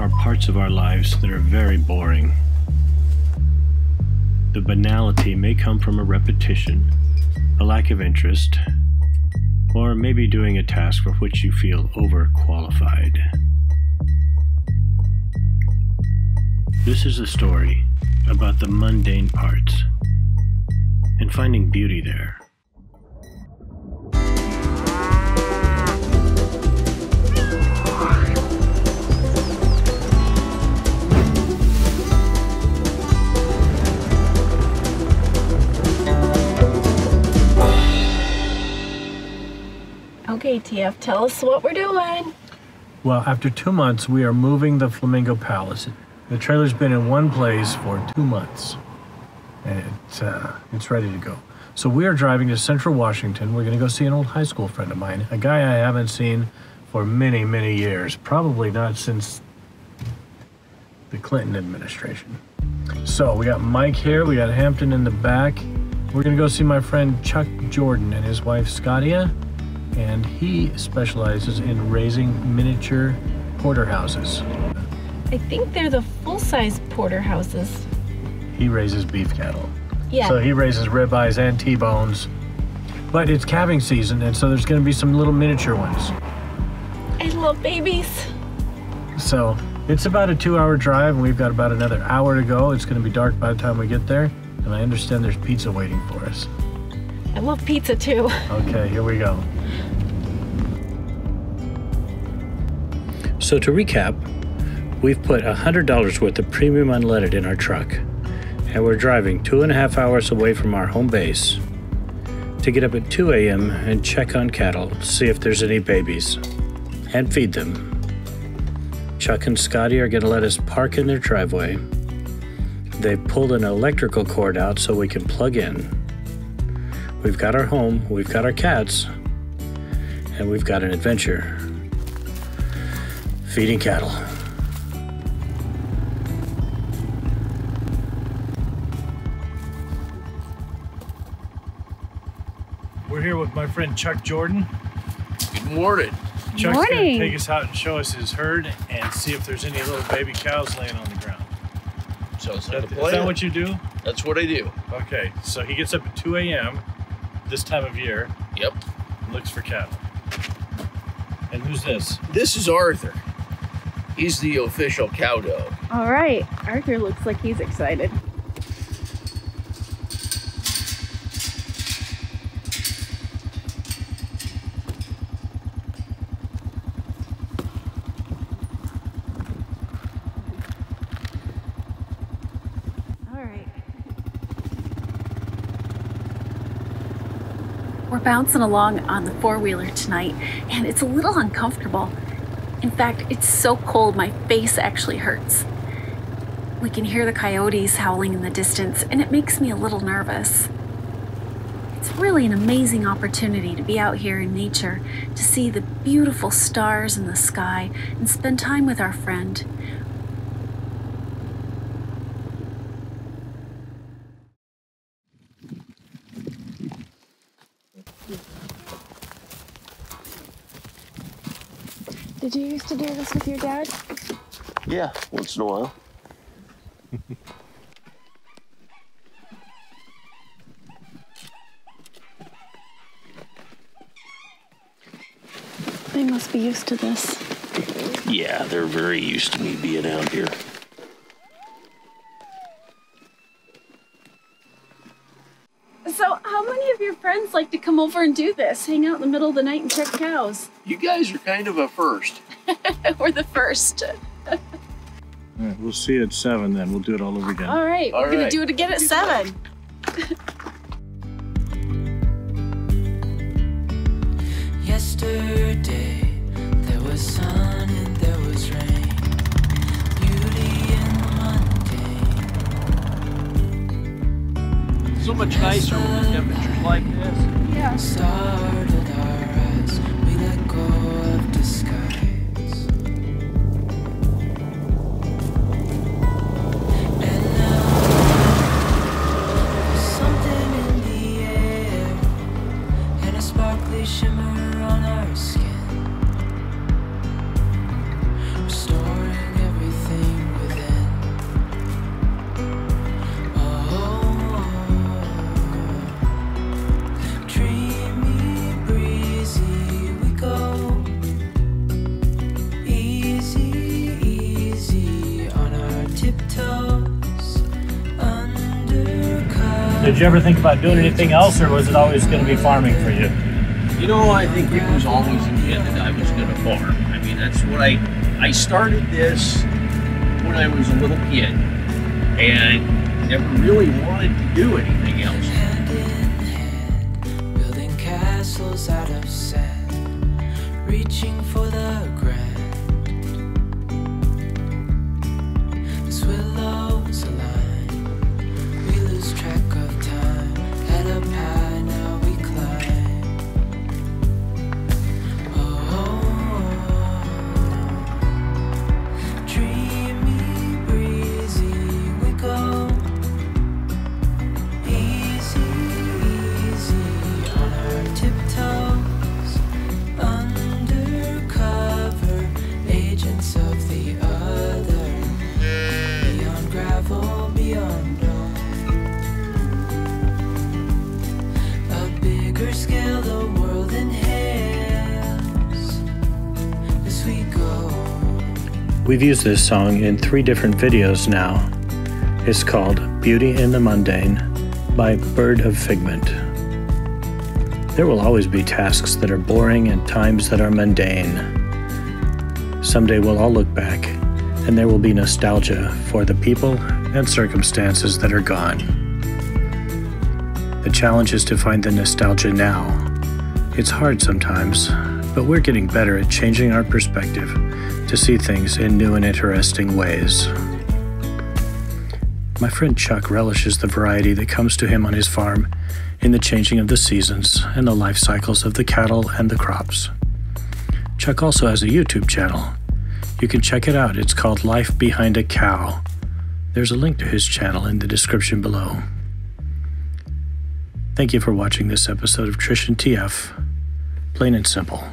are parts of our lives that are very boring. The banality may come from a repetition, a lack of interest, or maybe doing a task for which you feel overqualified. This is a story about the mundane parts and finding beauty there. Okay, TF, tell us what we're doing. Well, after two months, we are moving the Flamingo Palace. The trailer's been in one place for two months, and it's, uh, it's ready to go. So we are driving to Central Washington. We're going to go see an old high school friend of mine, a guy I haven't seen for many, many years, probably not since the Clinton administration. So we got Mike here, we got Hampton in the back. We're going to go see my friend Chuck Jordan and his wife Scotia and he specializes in raising miniature porterhouses. I think they're the full-size porterhouses. He raises beef cattle. Yeah. So he raises ribeyes and T-bones. But it's calving season, and so there's going to be some little miniature ones. I love babies. So it's about a two-hour drive, and we've got about another hour to go. It's going to be dark by the time we get there, and I understand there's pizza waiting for us. I love pizza too. Okay, here we go. So to recap, we've put $100 worth of premium unleaded in our truck, and we're driving two and a half hours away from our home base to get up at 2 a.m. and check on cattle, see if there's any babies, and feed them. Chuck and Scotty are going to let us park in their driveway. They've pulled an electrical cord out so we can plug in. We've got our home, we've got our cats, and we've got an adventure feeding cattle. We're here with my friend Chuck Jordan. Good morning. Chuck's gonna take us out and show us his herd and see if there's any little baby cows laying on the ground. Sounds Is like that, a is that what you do? That's what I do. Okay, so he gets up at 2 a.m. this time of year, Yep. looks for cattle. And who's this? This is Arthur. He's the official cow dog. All right, Arthur looks like he's excited. All right. We're bouncing along on the four wheeler tonight, and it's a little uncomfortable. In fact, it's so cold my face actually hurts. We can hear the coyotes howling in the distance, and it makes me a little nervous. It's really an amazing opportunity to be out here in nature, to see the beautiful stars in the sky, and spend time with our friend. Did you used to do this with your dad? Yeah, once in a while. They must be used to this. Yeah, they're very used to me being out here. So, how many of your friends like to come over and do this? Hang out in the middle of the night and check cows? You guys are kind of a first. We're the first. All right, we'll see you at 7 then. We'll do it all over again. All right, All we're gonna do it again at seven. Yesterday there was sun and there was rain. Beauty in the mundane. So much nicer with temperatures like this. Yeah. Startled Did you ever think about doing anything else, or was it always going to be farming for you? You know, I think it was always intended I was going to farm. I mean, that's what I I started this when I was a little kid, and never really wanted to do anything else. Hand hand, building castles out of sand, reaching for the We've used this song in three different videos now. It's called Beauty in the Mundane by Bird of Figment. There will always be tasks that are boring and times that are mundane. Someday we'll all look back, and there will be nostalgia for the people and circumstances that are gone. The challenge is to find the nostalgia now. It's hard sometimes, but we're getting better at changing our perspective to see things in new and interesting ways. My friend Chuck relishes the variety that comes to him on his farm in the changing of the seasons and the life cycles of the cattle and the crops. Chuck also has a YouTube channel. You can check it out. It's called Life Behind a Cow. There's a link to his channel in the description below. Thank you for watching this episode of Trish and TF. Plane and simple.